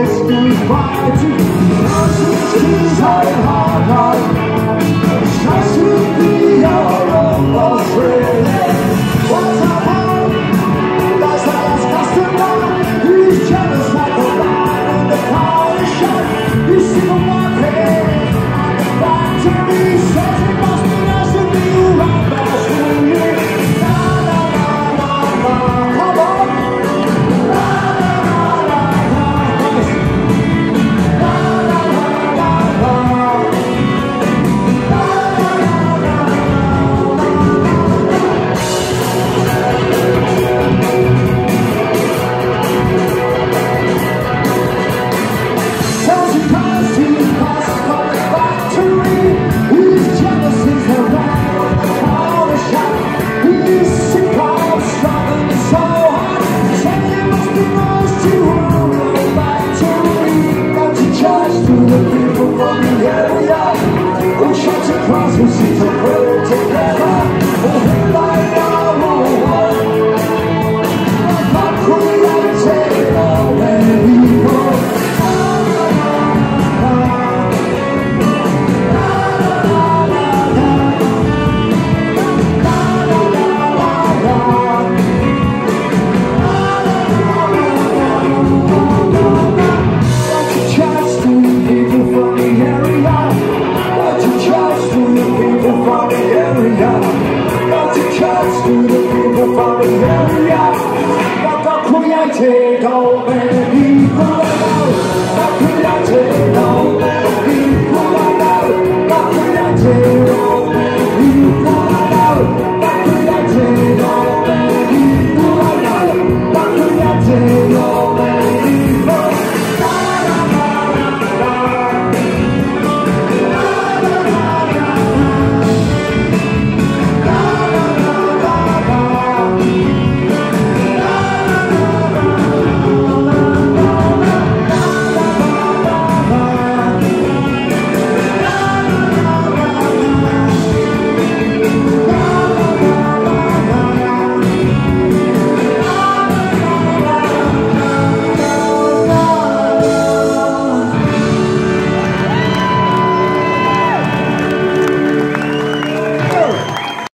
this goes by to the ocean's keys, high, high. yeah, yeah. cross, we'll see to grow together take Amen.